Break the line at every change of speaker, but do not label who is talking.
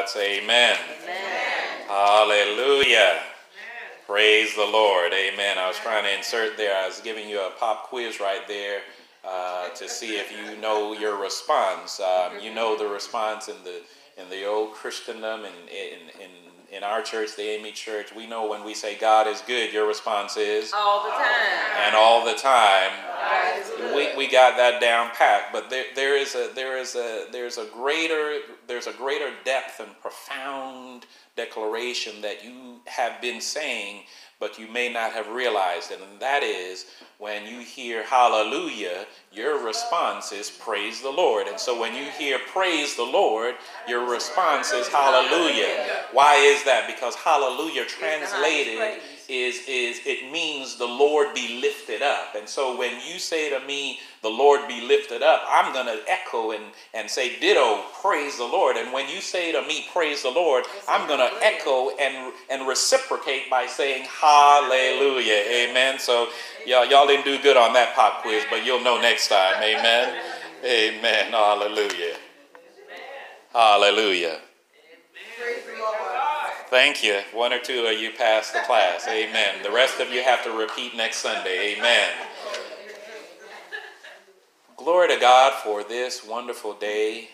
Amen. amen. Hallelujah. Praise the Lord. Amen. I was trying to insert there, I was giving you a pop quiz right there uh, to see if you know your response. Um, you know the response in the in the old Christendom and in, in, in our church, the AME Church, we know when we say God is good, your response is
all the time.
And all the time. We, we got that down pat, but there, there is a there is a there's a greater there's a greater depth and profound declaration that you have been saying, but you may not have realized it, and that is when you hear hallelujah, your response is praise the Lord. And so when you hear praise the Lord, your response is hallelujah. Why is that? Because hallelujah translated is is it means the Lord be lifted up. And so when you say to me, the Lord be lifted up, I'm going to echo and, and say, ditto, praise the Lord. And when you say to me, praise the Lord, I'm going to echo and, and reciprocate by saying, hallelujah. Amen. So y'all, y'all didn't do good on that pop quiz, but you'll know next time. Amen. Amen. Hallelujah. Hallelujah. Thank you. One or two of you passed the class. Amen. The rest of you have to repeat next Sunday. Amen. Glory to God for this wonderful day